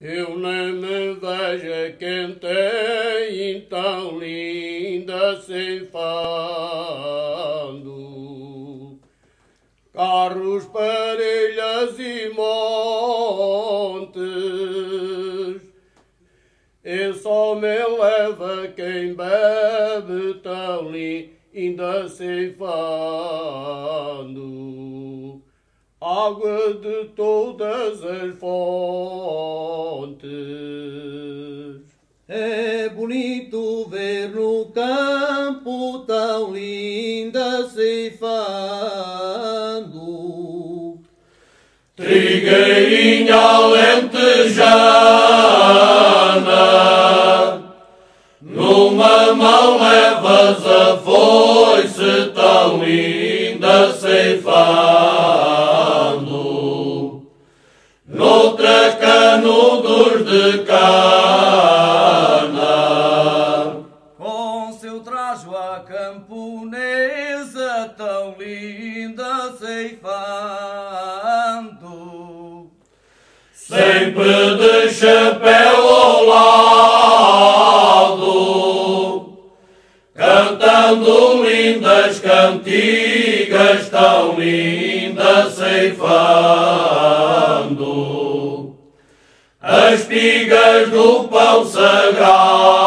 Eu nem me vejo quem tem tão linda ceifando carros, parelhas e montes. E só me leva quem bebe tão linda ceifando água de todas as fontes. É bonito ver no campo tão linda ceifando. Trigueirinha alentejana, numa mão levas a foice tão linda ceifando, de cana. Com seu trajo a camponesa tão linda ceifando. Sempre de chapéu ao lado, cantando lindas cantigas, tão lindas ceifando as espigas do pão sagrado.